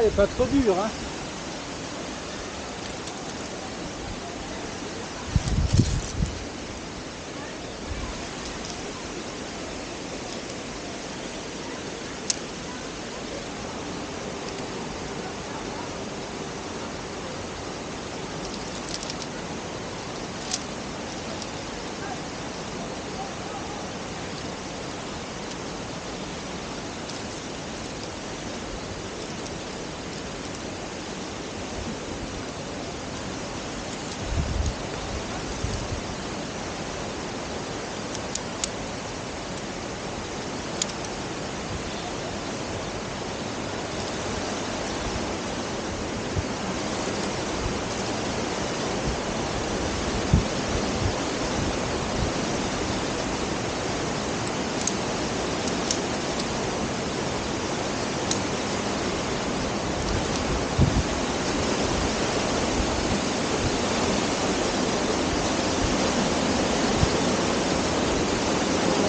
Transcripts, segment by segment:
Il n'est pas trop dur, hein.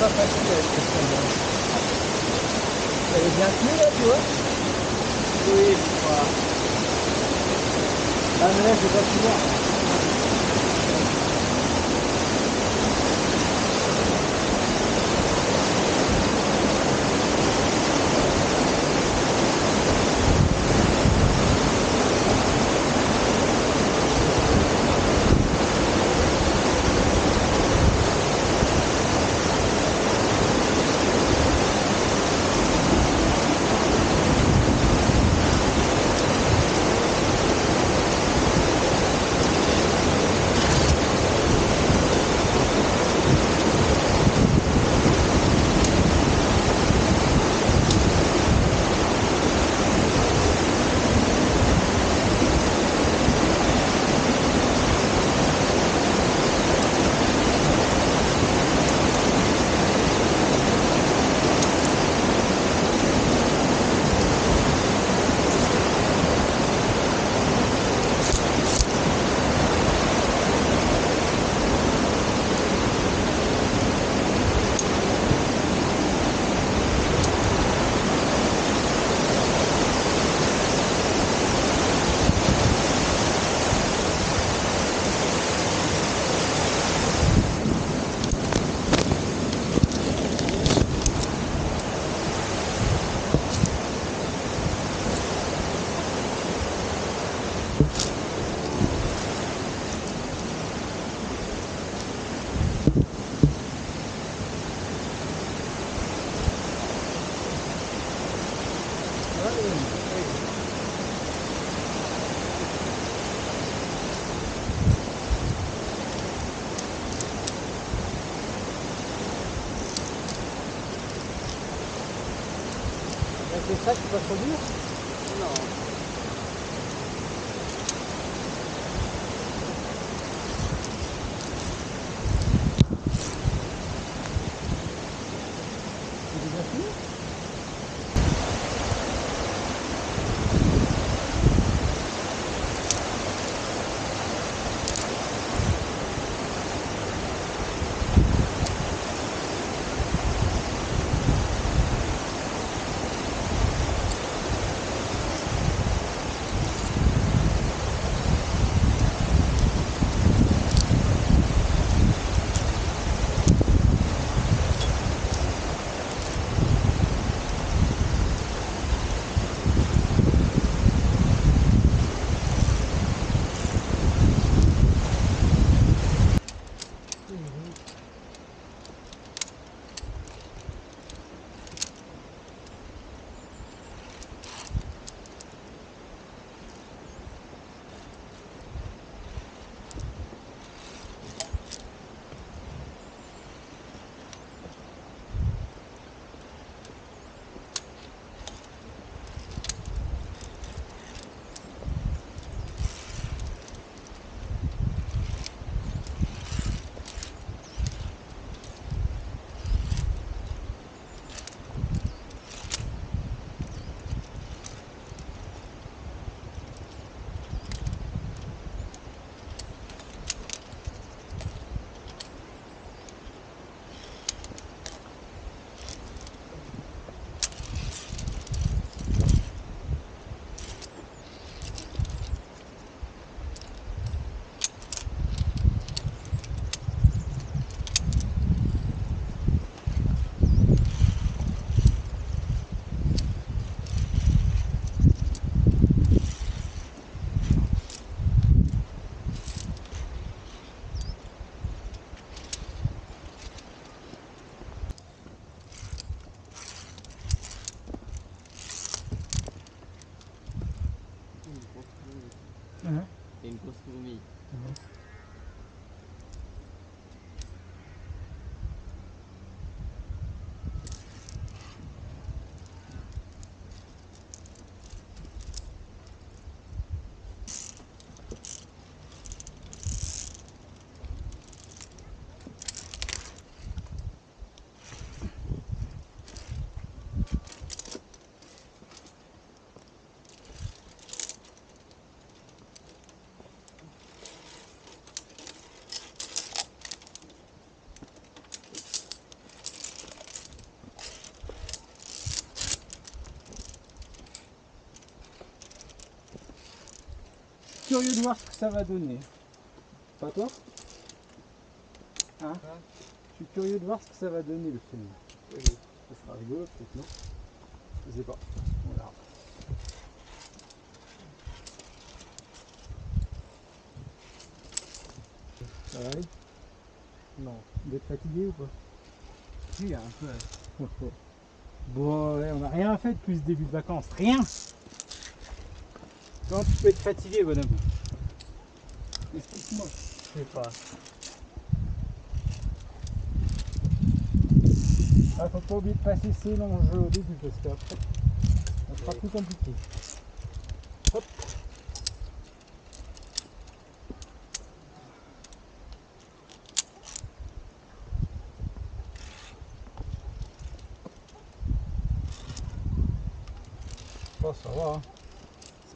pas facile avec cette caméra. Elle est bien tenue là, tu vois Oui, je crois. Ah mais là, je vais pas pouvoir. C'est ça qui va trop dur? Non. 嗯。Curieux de voir ce que ça va donner. Pas toi Hein Hein Je suis curieux de voir ce que ça va donner le film. Oui. Ça sera rigolo peut-être, non Je sais pas. On verra. Ça va aller Non. Vous êtes fatigué ou pas Si, un peu. Bon, ouais, on n'a rien fait depuis ce début de vacances. Rien Comment tu peux être fatigué, bonhomme Explique-moi. Je sais pas. Ah, faut pas oublier de passer ces longs jeux au début parce qu'après, ça sera plus compliqué. Hop. Oh, ça va. hein.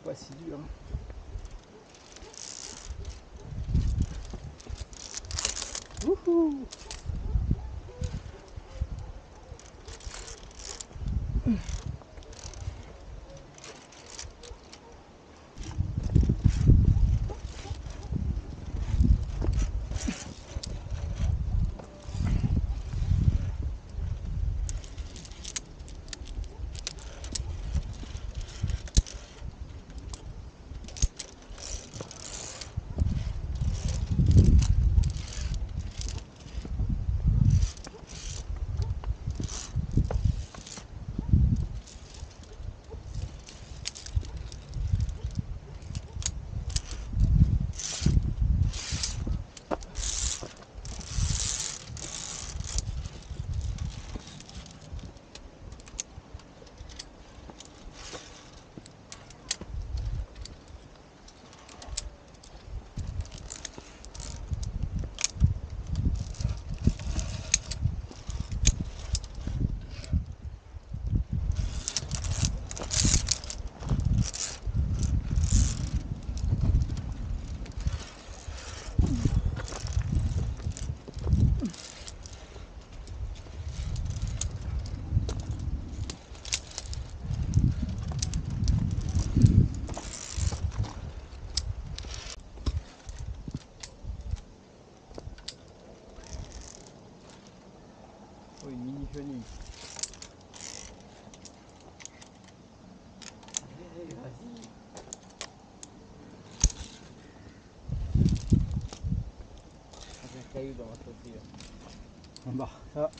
Pas si dur. Wouhou chenille. Vas-y. J'ai un caillou dans ma chaussure. Bah, ça.